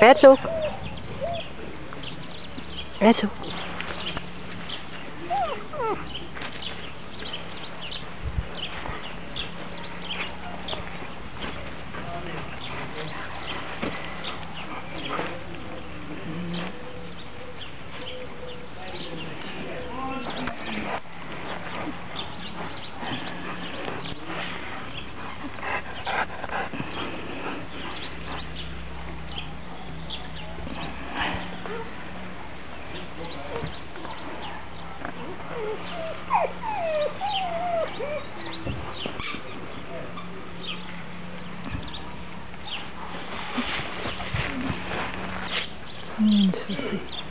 Edzo. Edzo. Mm, Interesting.